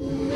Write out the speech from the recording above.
mm